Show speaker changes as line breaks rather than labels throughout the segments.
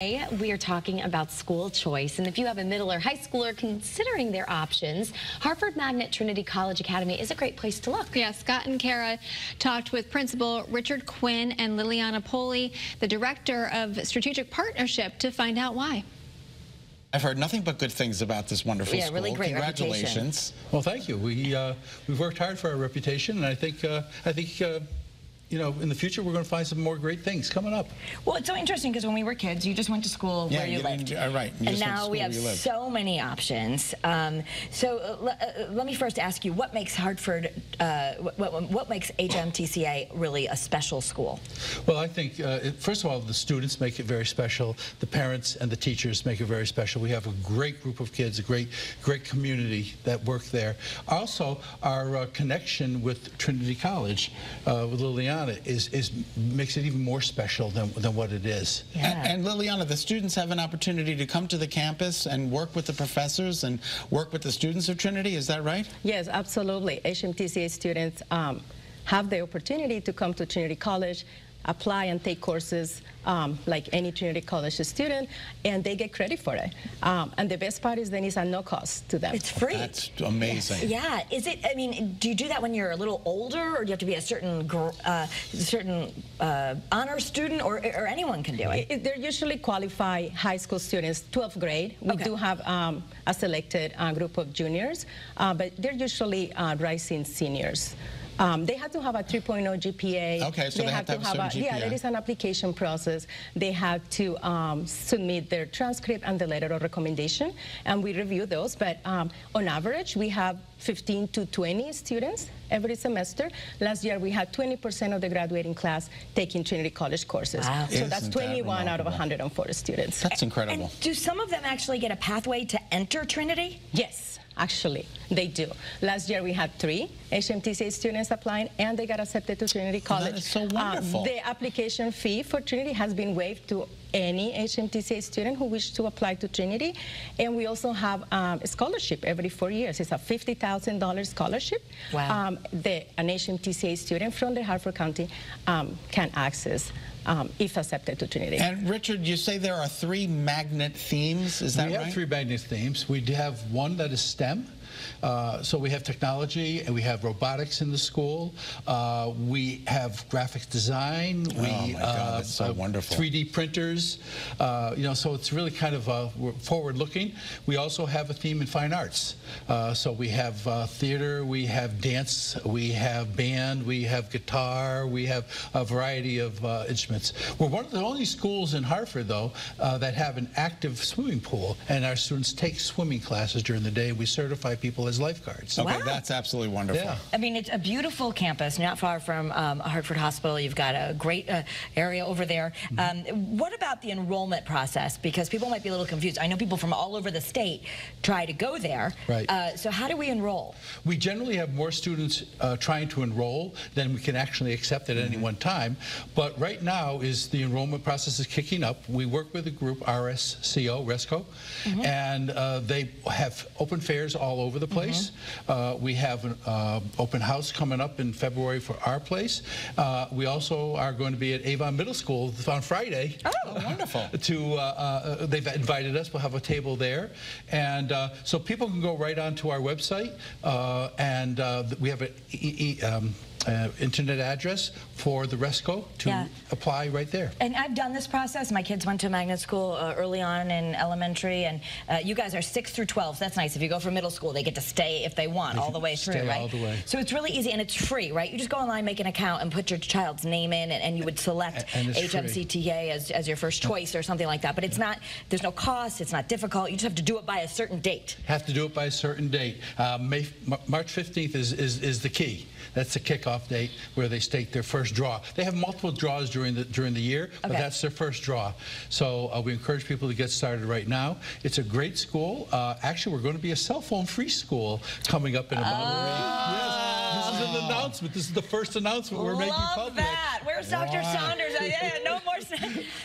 Today, we are talking about school choice, and if you have a middle or high schooler considering their options, Hartford Magnet Trinity College Academy is a great place to look.
Yeah, Scott and Kara talked with Principal Richard Quinn and Liliana Poli, the Director of Strategic Partnership, to find out why.
I've heard nothing but good things about this wonderful
Yeah,
school.
really great
Congratulations.
Well, thank you. We uh, we've worked hard for our reputation, and I think uh, I think uh, you know in the future we're going to find some more great things coming up.
Well, it's so interesting because when we were kids, you just went to school
Yeah,
where you,
you
lived.
uh, right, you
and
just went to
now we have so many options. Um, so uh, uh, let me first ask you, what makes Hartford, uh, what, what, what makes HMTCA really a special school?
Well, I think uh, it, first of all the students make it very special. The parents and the teachers make it very special. We have a great group of kids, a great great community that work there. Also, our uh, connection with Trinity College uh, with Liliana is is makes it even more special than than what it is.
A- And, Liliana, the students have an opportunity to come to the campus and work with the professors and work with the students of Trinity. Is that right?
Yes, absolutely. HMTCA students um, have the opportunity to come to Trinity College, apply and take courses um, like any Trinity College student, and they get credit for it. Um, and the best part is then it's at no cost to them.
It's free.
That's amazing.
Yeah, is it? I mean, do you do that when you're a little older, or do you have to be a certain gr- uh, certain uh, honor student, or, or anyone can do it?
It- They're usually qualified high school students, 12th grade. We
Okay.
do have um, a selected uh, group of juniors, uh, but they're usually uh, rising seniors. Um, they have to have a 3.0 GPA.
Okay, so they have to have a certain
Yeah, there is an application process. They have to um, submit their transcript and the letter of recommendation, and we review those. But um, on average, we have 15 to 20 students every semester. Last year, we had 20% of the graduating class taking Trinity College courses.
Wow.
So that's
Isn't that
21 out of
remarkable?
140 students.
That's incredible.
And do some of them actually get a pathway to enter Trinity?
Yes, actually, they do. Last year we had three HMTCA students applying, and they got accepted to Trinity College.
is so wonderful.
the application fee for Trinity has been waived to any HMTCA student who wish to apply to Trinity, and we also have um, a scholarship every four years. It's a $50,000 scholarship.
Wow.
Um, the, an HMTCA student from the Hartford County um, can access um, if accepted to Trinity.
And Richard, you say there are three magnet themes. Is that
we
right?
have three magnet themes. We do have one that is STEM. Uh, so we have technology and we have robotics in the school. Uh, we have graphics design. We,
Oh, my God,
uh,
that's so
uh,
wonderful.
3D printers. Uh, you know, so it's really kind of uh, forward-looking. We also have a theme in fine arts. Uh, so we have uh, theater, we have dance, we have band, we have guitar, we have a variety of uh, instruments. We're one of the only schools in Hartford, though, uh, that have an active swimming pool, and our students take swimming classes during the day. We certify people as lifeguards.
Okay,
Wow.
that's absolutely wonderful.
Yeah.
I mean, it's a beautiful campus, not far from um, Hartford Hospital. You've got a great uh, area over there. Um, what about the enrollment process? Because people might be a little confused. I know people from all over the state try to go there.
Right.
Uh, so how do we enroll?
We generally have more students uh, trying to enroll than we can actually accept at any one time. But right now is the enrollment process is kicking up. We work with a group, RSCO, RESCO, and uh, they have open fairs all over the place. Uh, we have an uh, open house coming up in February for our place. Uh, we also are going to be at Avon Middle School on Friday.
Oh, wonderful.
to uh, uh, they've invited us. We'll have a table there, and uh, so people can go right onto our website, uh, and uh, we have an e- e- um, uh, internet address for the Resco to
Yeah.
apply right there.
And I've done this process. My kids went to magnet school uh, early on in elementary, and uh, you guys are 6 through 12. So that's nice. If you go from middle school, they get to stay if they want
They
all the way through, right?
all the way.
So it's really easy, and it's free, right? You just go online, make an account, and put your child's name in, and, and you would select
A- and it's free.
HMCTA as, as your first choice or something like that. But it's not, there's no cost, it's not difficult. You just have to do it by a certain date.
Have to do it by a certain date. Uh, May, March 15th is, is, is the key. That's the kickoff date where they stake their first draw. They have multiple draws during the during the year, but
Okay.
that's their first draw. So uh, we encourage people to get started right now. It's a great school. Uh, actually, we're going to be a cell phone free school coming up in about a week. Yes. This is an announcement. This is the first announcement we're making
Love
public.
that. Where's Dr. Saunders? Uh, yeah, no more.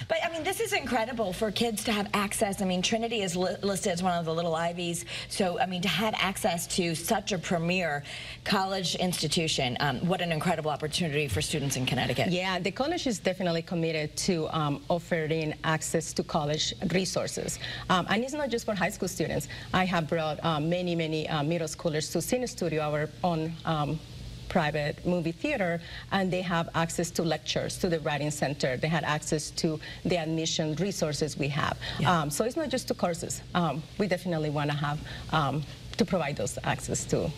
but I mean, this is incredible for kids to have access. I mean, Trinity is li listed as one of the little Ivies. So, I mean, to have access to such a premier college institution, um, what an incredible opportunity for students in Connecticut.
Yeah, the college is definitely committed to um, offering access to college resources. Um, and it's not just for high school students. I have brought um, many, many uh, middle schoolers to Cinestudio, our own um, private movie theater, and they have access to lectures, to the writing center. They had access to the admission resources we have. Um, so it's not just to courses. Um, we definitely want to have um, to provide those access to
Well,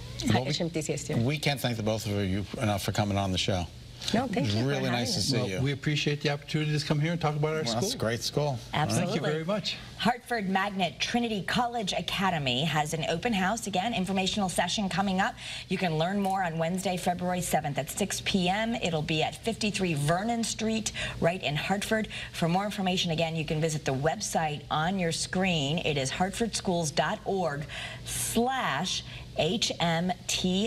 we-
HMTC students.
We can't thank the both of you enough for coming on the show.
No, thank you.
Really nice to see
Well,
you.
we appreciate the opportunity to come here and talk about our
Well,
school.
that's a great school.
Absolutely.
Thank you very much.
Hartford Magnet Trinity College Academy has an open house. Again, informational session coming up. You can learn more on Wednesday, February 7th at 6 p.m. It'll be at 53 Vernon Street, right in Hartford. For more information, again, you can visit the website on your screen. It is hartfordschools.org slash HMTCA.